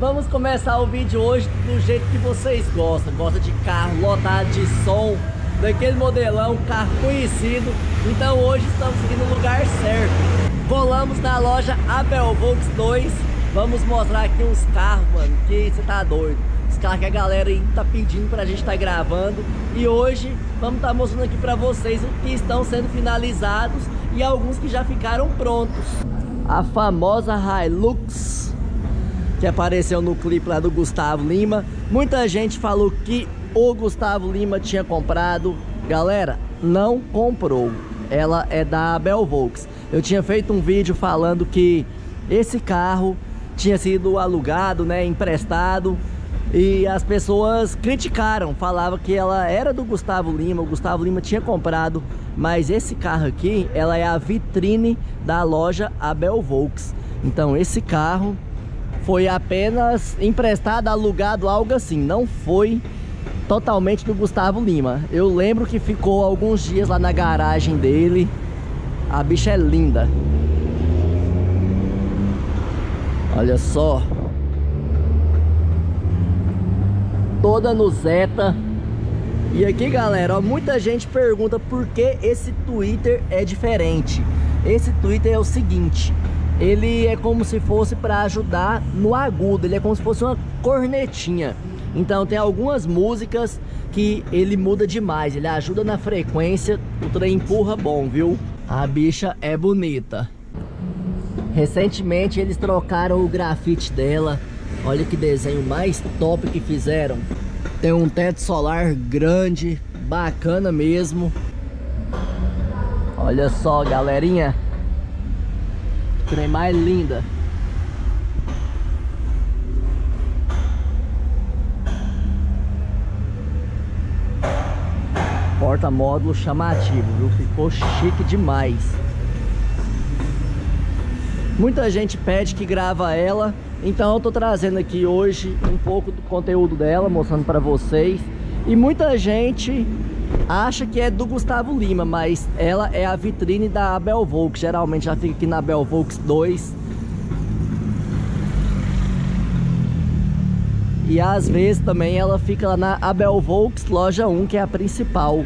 Vamos começar o vídeo hoje do jeito que vocês gostam. Gosta de carro lotado de som, daquele modelão, carro conhecido. Então hoje estamos aqui no lugar certo. Colamos na loja Abel Volks 2. Vamos mostrar aqui uns carros, mano, que você tá doido. Os carros que a galera aí tá pedindo pra gente tá gravando. E hoje vamos estar tá mostrando aqui pra vocês o que estão sendo finalizados e alguns que já ficaram prontos. A famosa Hilux que apareceu no clipe lá do Gustavo Lima. Muita gente falou que o Gustavo Lima tinha comprado. Galera, não comprou. Ela é da Abel Volks. Eu tinha feito um vídeo falando que esse carro tinha sido alugado, né, emprestado. E as pessoas criticaram, falavam que ela era do Gustavo Lima, o Gustavo Lima tinha comprado, mas esse carro aqui, ela é a vitrine da loja Abel Volks. Então esse carro foi apenas emprestado, alugado, algo assim. Não foi totalmente do Gustavo Lima. Eu lembro que ficou alguns dias lá na garagem dele. A bicha é linda. Olha só. Toda no Zeta. E aqui, galera, ó, muita gente pergunta por que esse Twitter é diferente. Esse Twitter é o seguinte, ele é como se fosse para ajudar no agudo, ele é como se fosse uma cornetinha. Então tem algumas músicas que ele muda demais, ele ajuda na frequência, o trem empurra bom, viu? A bicha é bonita. Recentemente eles trocaram o grafite dela. Olha que desenho mais top que fizeram. Tem um teto solar grande, bacana mesmo. Olha só, galerinha. Trem mais linda. Porta-módulo chamativo, viu? Ficou chique demais. Muita gente pede que grava ela, então eu tô trazendo aqui hoje um pouco do conteúdo dela, mostrando para vocês. E muita gente acha que é do Gustavo Lima, mas ela é a vitrine da Abel Volks. Geralmente já fica aqui na Abel Volks 2. E às vezes também ela fica lá na Abel Volks loja 1, que é a principal.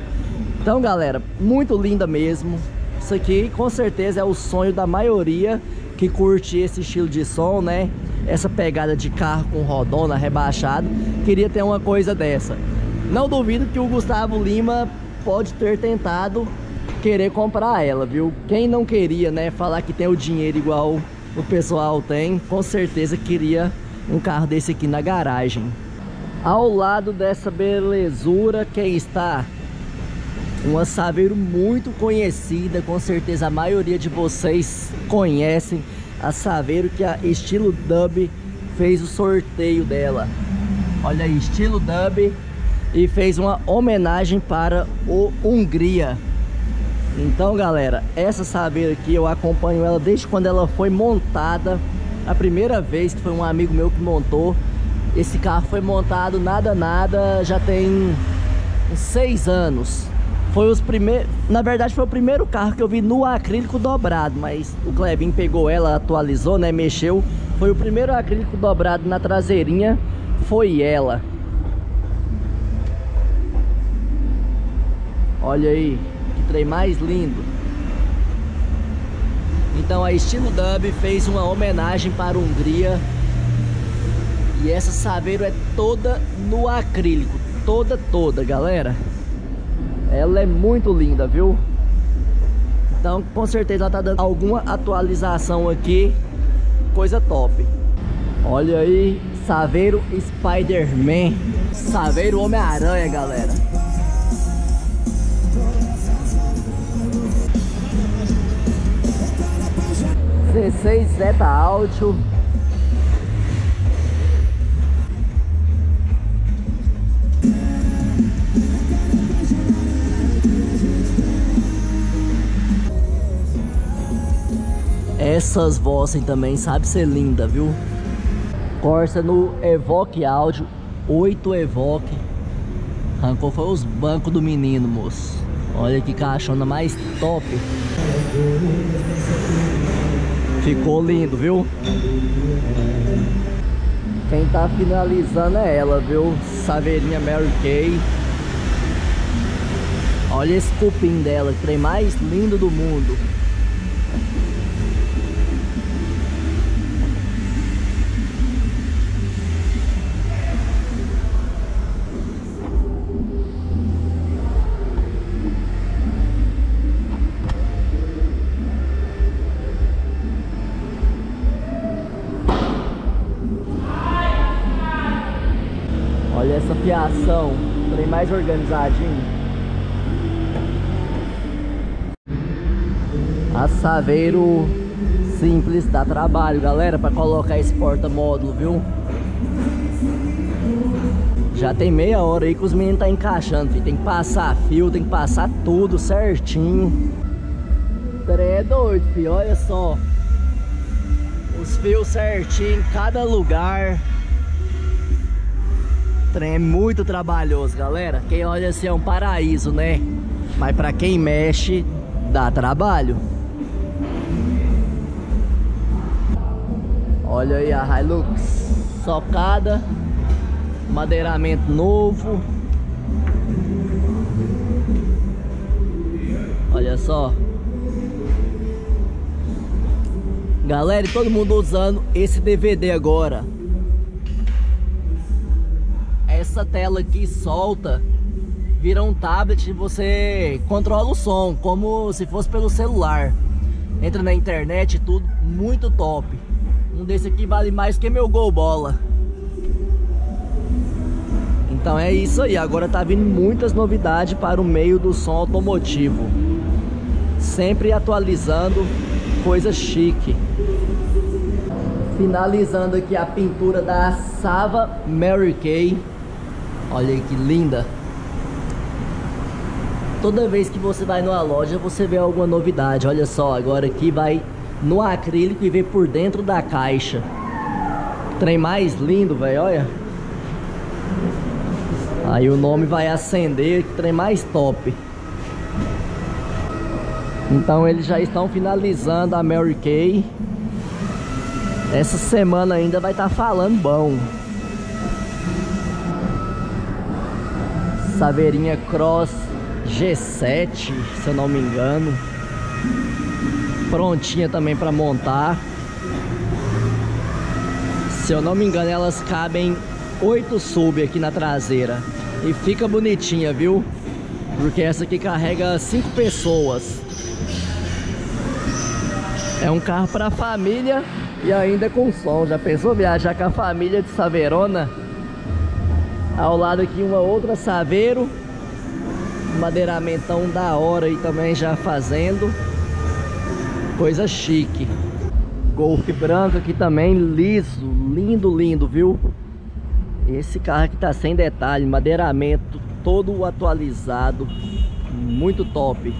Então, galera, muito linda mesmo. Isso aqui com certeza é o sonho da maioria que curte esse estilo de som, né? Essa pegada de carro com rodona rebaixado. Queria ter uma coisa dessa. Não duvido que o Gustavo Lima pode ter tentado querer comprar ela, viu? Quem não queria, né, falar que tem o dinheiro igual o pessoal tem, com certeza queria um carro desse aqui na garagem. Ao lado dessa belezura, quem está? Uma Saveiro muito conhecida, com certeza a maioria de vocês conhecem a Saveiro que a Estilo Dub fez o sorteio dela. Olha aí, Estilo Dub e fez uma homenagem para o Hungria. Então, galera, essa saveira aqui eu acompanho ela desde quando ela foi montada. A primeira vez que foi um amigo meu que montou. Esse carro foi montado nada nada, já tem seis anos. Foi os primeiros, na verdade foi o primeiro carro que eu vi no acrílico dobrado, mas o Clebin pegou ela, atualizou, né, mexeu. Foi o primeiro acrílico dobrado na traseirinha, foi ela. Olha aí, que trem mais lindo. Então a Estilo Dub fez uma homenagem para a Hungria. E essa saveiro é toda no acrílico. Toda, toda, galera. Ela é muito linda, viu? Então, com certeza ela tá dando alguma atualização aqui. Coisa top. Olha aí, Saveiro Spider-Man. Saveiro Homem-Aranha, galera. C6 Zeta Áudio. Essas vozes também sabe ser linda, viu? Corsa no Evoque Áudio 8 Evoque. Arrancou foi os bancos do menino, moço. Olha que caixona mais top Ficou lindo, viu? Quem tá finalizando é ela, viu? Saveirinha Mary Kay. Olha esse cupim dela, trem mais lindo do mundo. Olha essa fiação, trem mais organizadinho. Assaveiro simples dá trabalho, galera, para colocar esse porta-módulo, viu? Já tem meia hora aí que os meninos tá encaixando, filho. Tem que passar fio, tem que passar tudo certinho. É doido, filho. Olha só. Os fios certinho em cada lugar. Trem é muito trabalhoso, galera. Quem olha assim é um paraíso, né? Mas pra quem mexe, dá trabalho. Olha aí a Hilux socada, madeiramento novo. Olha só. Galera, todo mundo usando esse DVD agora. Essa tela aqui solta, vira um tablet e você controla o som, como se fosse pelo celular. Entra na internet tudo, muito top. Um desse aqui vale mais que meu gol bola. Então é isso aí, agora tá vindo muitas novidades para o meio do som automotivo. Sempre atualizando coisa chique. Finalizando aqui a pintura da Sava Mary Kay. Olha aí que linda. Toda vez que você vai numa loja, você vê alguma novidade. Olha só, agora aqui vai no acrílico e vê por dentro da caixa. Trem mais lindo, velho, olha. Aí o nome vai acender, trem mais top. Então eles já estão finalizando a Mary Kay. Essa semana ainda vai estar tá falando bom. Saveirinha Cross G7, se eu não me engano. Prontinha também para montar. Se eu não me engano, elas cabem 8 sub aqui na traseira. E fica bonitinha, viu? Porque essa aqui carrega 5 pessoas. É um carro para família e ainda com som. Já pensou viajar com a família de Saverona? Ao lado aqui uma outra Saveiro. Madeiramentão da hora aí também já fazendo. Coisa chique. Golf branco aqui também, liso, lindo, lindo, viu? Esse carro aqui tá sem detalhe, madeiramento todo atualizado, muito top.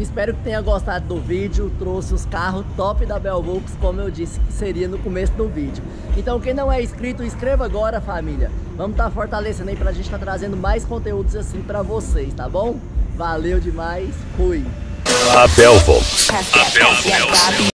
Espero que tenha gostado do vídeo, trouxe os carros top da Belvolks, como eu disse que seria no começo do vídeo. Então quem não é inscrito, inscreva agora família. Vamos estar tá fortalecendo aí pra gente estar tá trazendo mais conteúdos assim pra vocês, tá bom? Valeu demais, fui! A Belvolks. A Belvolks.